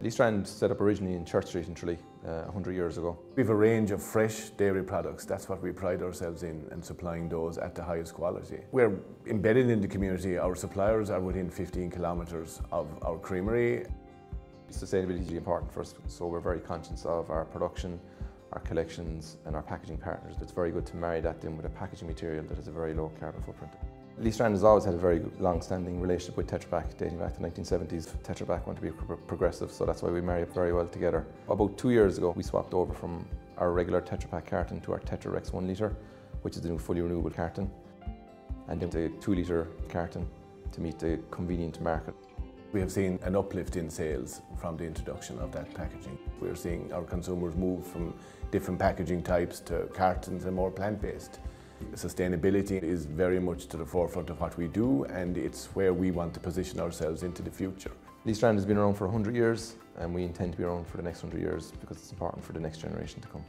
Lee Strand set up originally in Church Street in Tralee uh, 100 years ago. We have a range of fresh dairy products. That's what we pride ourselves in and supplying those at the highest quality. We're embedded in the community. Our suppliers are within 15 kilometres of our creamery. Sustainability is important for us, so we're very conscious of our production, our collections and our packaging partners. It's very good to marry that in with a packaging material that has a very low carbon footprint. Lee Strand has always had a very long-standing relationship with Tetra Pak, dating back to the 1970s. Tetra Pak want to be progressive, so that's why we marry up very well together. About two years ago, we swapped over from our regular Tetra Pak carton to our Tetra Rex 1 litre, which is the new fully renewable carton, and then the 2 litre carton to meet the convenient market. We have seen an uplift in sales from the introduction of that packaging. We're seeing our consumers move from different packaging types to cartons and more plant-based. Sustainability is very much to the forefront of what we do and it's where we want to position ourselves into the future. Lee Strand has been around for 100 years and we intend to be around for the next 100 years because it's important for the next generation to come.